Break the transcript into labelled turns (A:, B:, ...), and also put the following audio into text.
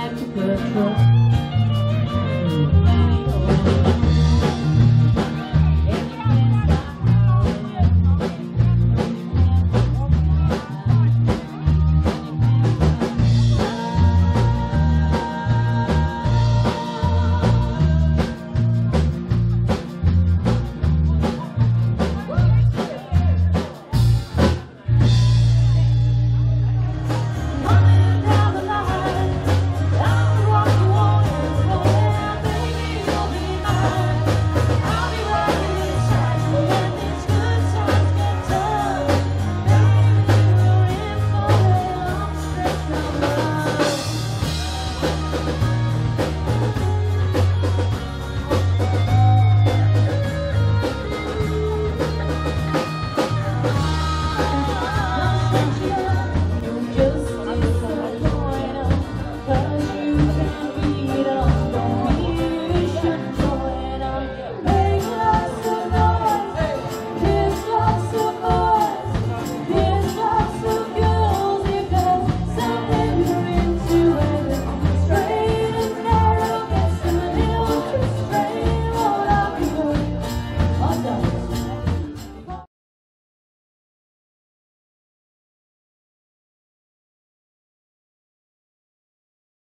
A: had to
B: thank you